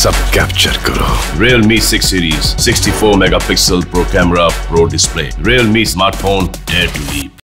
सब कैप्चर करो। Realme six series 64 megapixel pro camera pro display real smartphone dare to